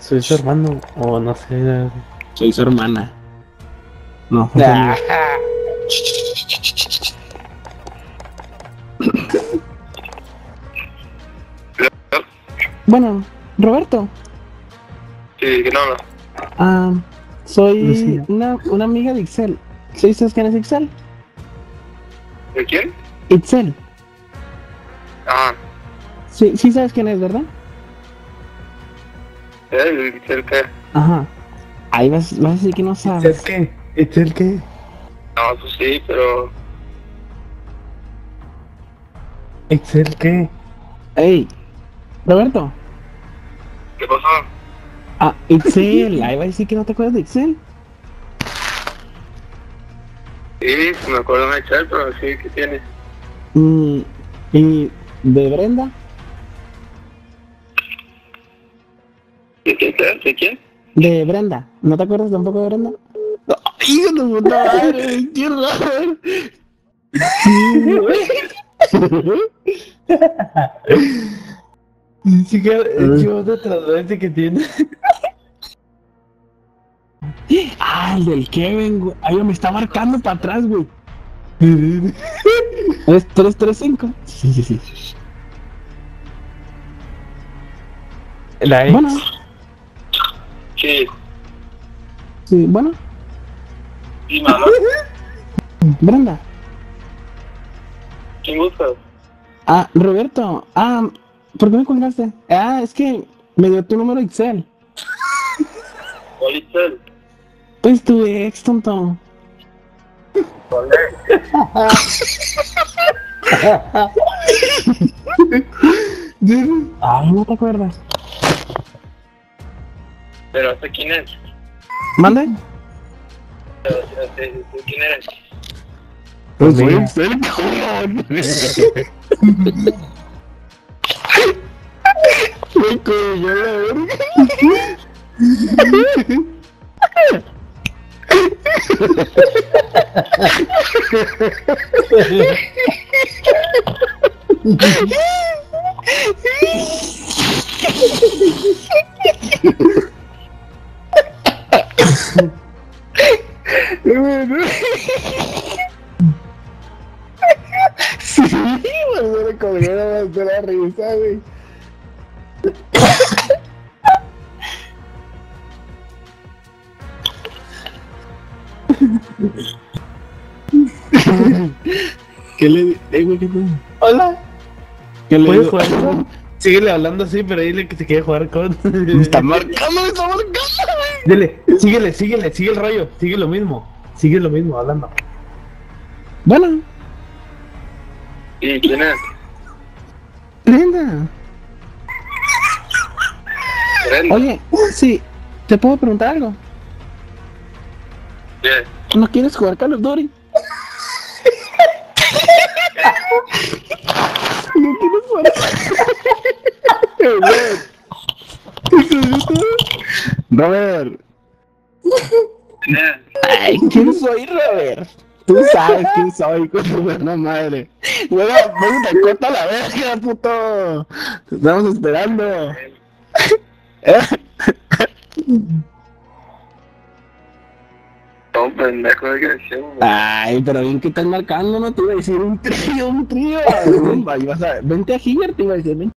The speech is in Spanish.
Soy su hermano, o no sé. Soy su hermana. No. Ah. Bueno, Roberto, Sí, que no, no. ah, soy Lucía. una, una amiga de Ixel. ¿Sí sabes quién es Ixel? ¿De quién? Itzel. Ah, Sí, sí sabes quién es, ¿verdad? Él, el que. Ajá. Ahí vas, vas a decir que no ¿Es sabes. el qué? ¿Es el qué? No, pues sí, pero. ¿Es el qué? Ey, Roberto. ¿Qué pasó? Ah, Itzel. Ahí va a decir que no te acuerdas de. Sí, sí me acuerdo de Excel, pero sí, ¿qué tiene? Mm, y de Brenda. ¿De quién? ¿De quién? De Brenda. ¿No te acuerdas tampoco de Brenda? ¡Hijo de puta madre! ¡Qué raro! Sí, que yo de transparencia que tiene. Ah, el del Kevin, güey. Ay, me está marcando para atrás, güey. ¿Es 335? Sí, sí, sí. La ex. Bueno, Sí, sí, bueno. sí, mamá. Brenda. ¿Quién buscas? Ah, Roberto. Ah, ¿por qué me colgaste? Ah, es que me dio tu número Excel. ¿Cuál Excel? Pues tu ex, tonto. ¿Cuál es? Ay, no te acuerdas. Pero ¿hasta quién es? ¿Mande? Pero, ¿hasta- hasta ¿Quién eres? Pues soy Excel, cabrón. Me cogió la verga. Sí, güey, me nada más de la risa, güey. ¿Qué le eh, güey, qué te- Hola. ¿Qué le ¿Puedes digo? jugar? Síguele hablando así, pero dile que se quiere jugar con. Me está marcando, me está marcando. Dile, síguele, síguele, sigue el rollo, sigue lo mismo. Sigue lo mismo, hablando. Bueno, ¿Y quién es? Brenda. Brenda. Oye, sí, ¿te puedo preguntar algo? ¿Qué? ¿No quieres jugar Call of Duty? ¿No quieres jugar? Robert, ay, ¿quién soy, Robert? Tú sabes quién soy, con tu buena madre. Bueno, te corta la verga, puto. Te estamos esperando. No, pendejo de que decimos. Ay, pero bien que estás marcando, no te iba a decir un trío, un trío. Ven, vas a- Vente a Higger, te iba a decir, ven.